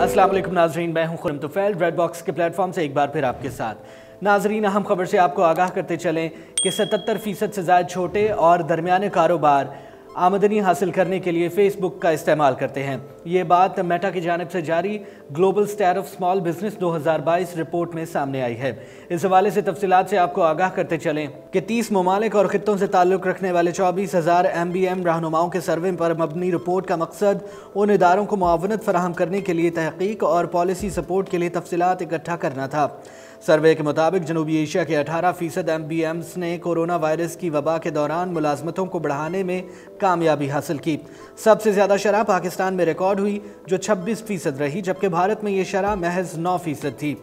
वालेकुम नाजरीन, मैं हूँ खुरम तुफैल रेड बॉक्स के प्लेटफॉर्म से एक बार फिर आपके साथ। नाजरीन, अहम खबर से आपको आगाह करते चलें कि सतहत्तर फ़ीसद से ज़्यादा छोटे और दरमियाने कारोबार आमदनी हासिल करने के लिए फेसबुक का इस्तेमाल करते हैं। ये बात मेटा की जानब से जारी global state of small business 2022 report में सामने आई है। इस हवाले से तफसीत से आपको आगाह करते चलें कि 30 ममालिक और खत्ों से ताल्लुक़ रखने वाले चौबीस हज़ार एम बी एम रहनुमाओं के सर्वे पर मबनी रिपोर्ट का मकसद उन इदारों को मुआवनत फराहम करने के लिए तहकीक और पॉलिसी सपोर्ट के लिए तफसीत इकट्ठा करना था। सर्वे के मुताबिक, जनूबी एशिया के 18 फ़ीसद एम ने कोरोना वायरस की वबा के दौरान मुलाजमतों को बढ़ाने में कामयाबी हासिल की। सबसे ज़्यादा शरह पाकिस्तान में रिकॉर्ड हुई, जो 26 फ़ीसद रही, जबकि भारत में ये शरह महज 9 फ़ीसद थी।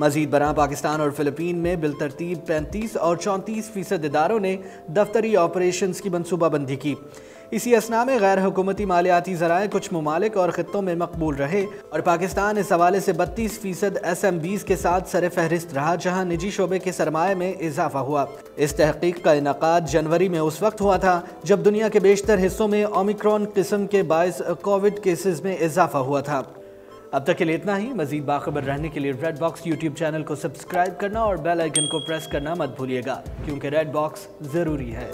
मजीद बरा पाकिस्तान और फिलिपीन में बिलतरतीब पैंतीस और चौंतीस फ़ीसद इदारों ने दफ्तरी ऑपरेशन की मनसूबाबंदी की। इसी असना में गैर हुकूमती मालियाती जराए कुछ ममालिक और ख़त्ों में मकबूल रहे और पाकिस्तान इस हवाले से बत्तीस फ़ीसद एस एम बीज के साथ सर फहरिस्त रहा, जहाँ निजी शोबे के सरमाए में इजाफा हुआ। इस तहकीक का इनका जनवरी में उस वक्त हुआ था, जब दुनिया के बेशतर हिस्सों में ओमिक्रॉन किस्म के बायस कोविड केसेज में इजाफा हुआ था। अब तक के लिए इतना ही। मजीद बाखबर रहने के लिए रेड बॉक्स यूट्यूब चैनल को सब्सक्राइब करना और बेल आइकन को प्रेस करना मत भूलिएगा, क्योंकि रेड बॉक्स ज़रूरी है।